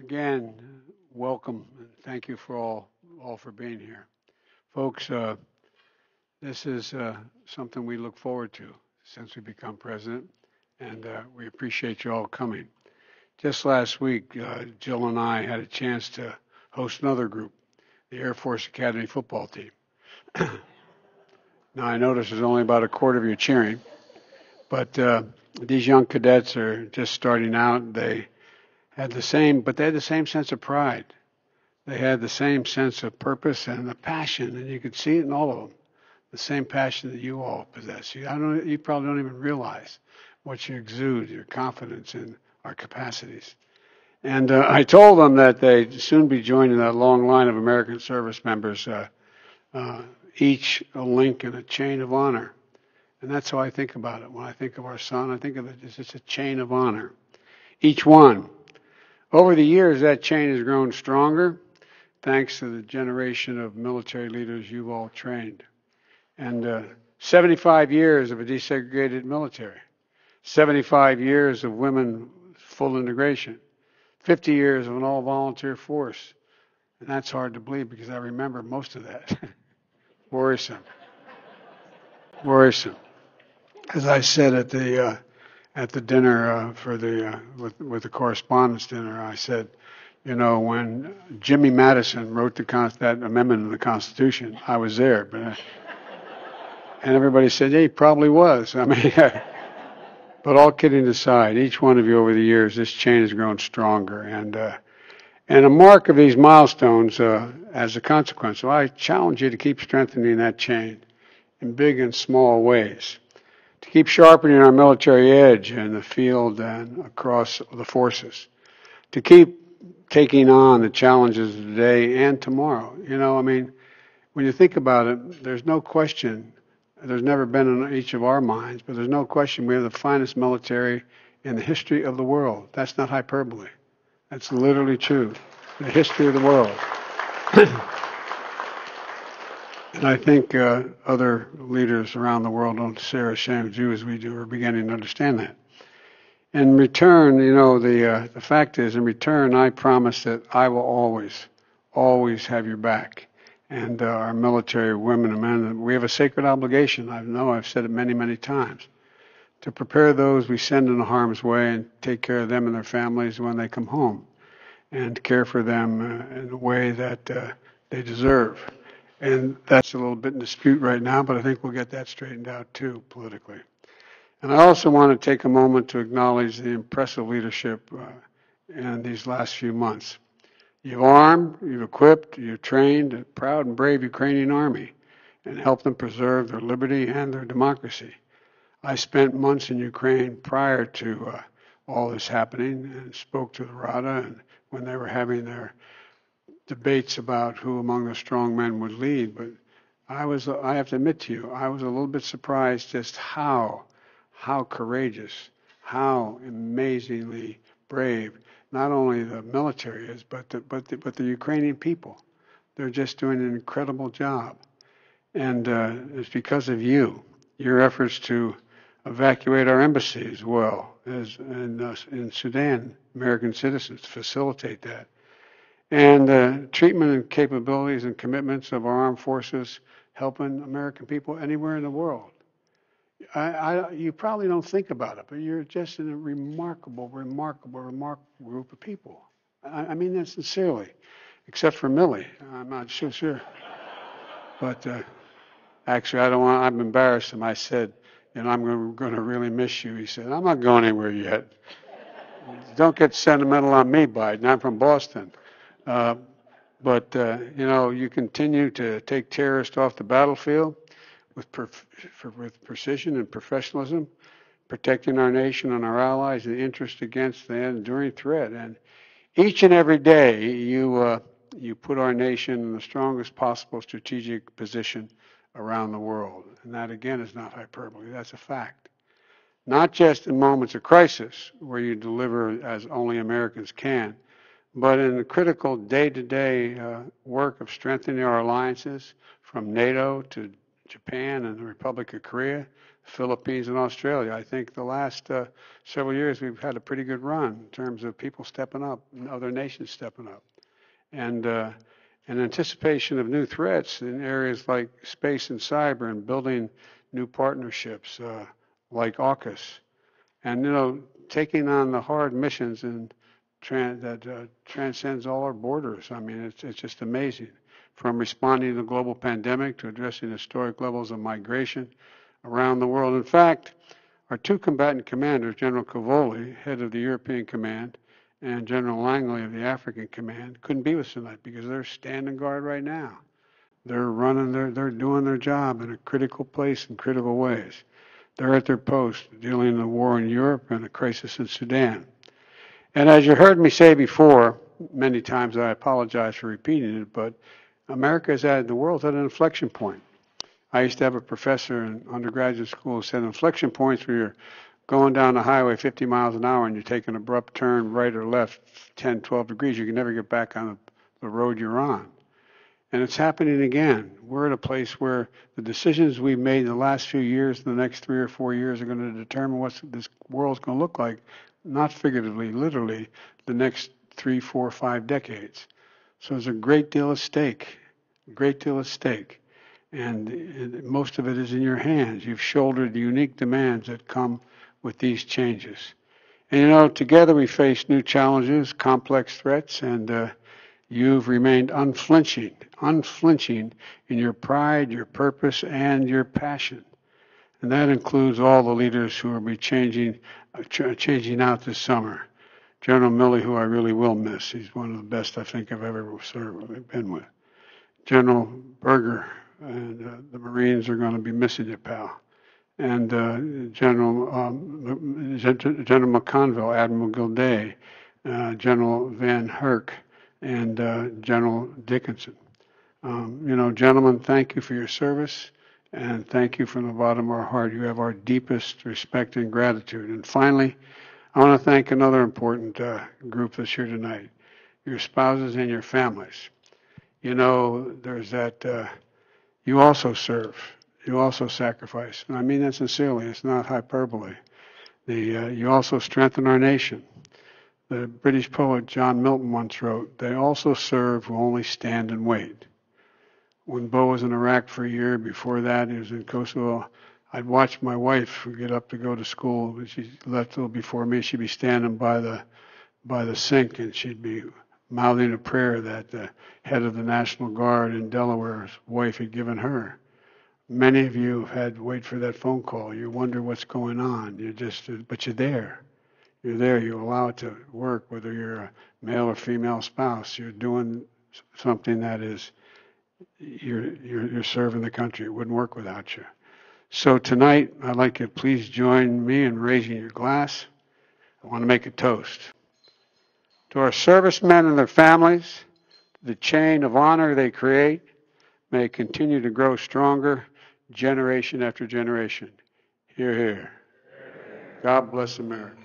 again, welcome and thank you for all all for being here, folks. Uh, this is uh, something we look forward to since we become president, and uh, we appreciate you all coming. Just last week, uh, Jill and I had a chance to host another group, the Air Force Academy football team. now I notice there's only about a quarter of you cheering, but uh, these young cadets are just starting out. They had the same, but they had the same sense of pride. They had the same sense of purpose and the passion, and you could see it in all of them. The same passion that you all possess. You, I don't, you probably don't even realize what you exude, your confidence in our capacities. And uh, I told them that they'd soon be joining that long line of American service members, uh, uh, each a link in a chain of honor. And that's how I think about it. When I think of our son, I think of it as just a chain of honor. Each one over the years, that chain has grown stronger thanks to the generation of military leaders you've all trained. And uh, 75 years of a desegregated military, 75 years of women full integration, 50 years of an all volunteer force. And that's hard to believe because I remember most of that. Worrisome. Worrisome. As I said at the uh, at the dinner uh, for the uh, with with the correspondence dinner, I said, you know, when Jimmy Madison wrote the con- that amendment in the Constitution, I was there, but uh, and everybody said, yeah, he probably was. I mean, but all kidding aside, each one of you over the years, this chain has grown stronger, and uh, and a mark of these milestones uh, as a consequence. So I challenge you to keep strengthening that chain in big and small ways to keep sharpening our military edge in the field and across the forces, to keep taking on the challenges of today and tomorrow. You know, I mean, when you think about it, there's no question, there's never been in each of our minds, but there's no question we have the finest military in the history of the world. That's not hyperbole. That's literally true. The history of the world. I think uh, other leaders around the world don't share as shame you as we do are beginning to understand that. In return, you know, the, uh, the fact is, in return, I promise that I will always, always have your back. And uh, our military women and men, we have a sacred obligation. I know I've said it many, many times to prepare those we send into harm's way and take care of them and their families when they come home and care for them uh, in a way that uh, they deserve. And that's a little bit in dispute right now, but I think we'll get that straightened out too politically. And I also want to take a moment to acknowledge the impressive leadership uh, in these last few months. You've armed, you've equipped, you've trained a proud and brave Ukrainian army and helped them preserve their liberty and their democracy. I spent months in Ukraine prior to uh, all this happening and spoke to the Rada and when they were having their debates about who among the strong men would lead, but I was, I have to admit to you, I was a little bit surprised just how, how courageous, how amazingly brave not only the military is, but the, but the, but the Ukrainian people. They're just doing an incredible job. And uh, it's because of you, your efforts to evacuate our embassy as well as in, uh, in Sudan, American citizens, facilitate that and the treatment and capabilities and commitments of our armed forces helping American people anywhere in the world. I, I, you probably don't think about it, but you're just in a remarkable, remarkable, remarkable group of people. I, I mean that sincerely, except for Milley. I'm not so sure. But uh, actually, I don't want. I'm embarrassed him. I said, you know, I'm going to really miss you. He said, I'm not going anywhere yet. don't get sentimental on me, Biden. I'm from Boston. Uh, but, uh, you know, you continue to take terrorists off the battlefield with, with precision and professionalism, protecting our nation and our allies and interest against the enduring threat. And each and every day, you, uh, you put our nation in the strongest possible strategic position around the world. And that, again, is not hyperbole, that's a fact. Not just in moments of crisis where you deliver as only Americans can but in the critical day-to-day uh, work of strengthening our alliances from NATO to Japan and the Republic of Korea, Philippines, and Australia. I think the last uh, several years we've had a pretty good run in terms of people stepping up and other nations stepping up. And uh, in anticipation of new threats in areas like space and cyber and building new partnerships uh, like AUKUS. And, you know, taking on the hard missions and tran- that uh, transcends all our borders. I mean, it's, it's just amazing. From responding to the global pandemic to addressing historic levels of migration around the world. In fact, our two combatant commanders, General Cavoli, head of the European Command, and General Langley of the African Command, couldn't be with us tonight because they're standing guard right now. They're running their, they're doing their job in a critical place in critical ways. They're at their post dealing with the war in Europe and a crisis in Sudan. And as you heard me say before, many times I apologize for repeating it, but America is at the world's at an inflection point. I used to have a professor in undergraduate school who said inflection points where you're going down the highway 50 miles an hour and you take an abrupt turn right or left 10, 12 degrees, you can never get back on the road you're on. And it's happening again. We're at a place where the decisions we've made in the last few years, the next three or four years, are going to determine what this world's going to look like, not figuratively, literally, the next three, four, five decades. So there's a great deal at stake, a great deal at stake. And most of it is in your hands. You've shouldered the unique demands that come with these changes. And you know, together we face new challenges, complex threats, and uh, You've remained unflinching, unflinching in your pride, your purpose, and your passion. And that includes all the leaders who will be changing, ch- changing out this summer. General Milley, who I really will miss. He's one of the best I think I've ever served, been with. General Berger and uh, the Marines are going to be missing you, pal. And uh, General um, General McConville, Admiral Gilday, uh, General VanHerck, and uh, General Dickinson. Um, you know, gentlemen, thank you for your service and thank you from the bottom of our heart. You have our deepest respect and gratitude. And finally, I want to thank another important uh, group that's here tonight your spouses and your families. You know, there's that, uh, you also serve, you also sacrifice. And I mean that sincerely, it's not hyperbole. The, uh, you also strengthen our nation. The British poet John Milton once wrote, They also serve who only stand and wait. When Beau was in Iraq for a year, before that he was in Kosovo, I'd watch my wife get up to go to school. She left a little before me. She'd be standing by the by the sink and she'd be mouthing a prayer that the head of the National Guard in Delaware's wife had given her. Many of you have had to wait for that phone call. You wonder what's going on. You're just, but you're there you're there, you allow it to work, whether you're a male or female spouse. You're doing something that is, you're, you're, you're serving the country. It wouldn't work without you. So tonight, I'd like you to please join me in raising your glass. I want to make a toast. To our servicemen and their families, the chain of honor they create may continue to grow stronger generation after generation. Hear, hear. God bless America.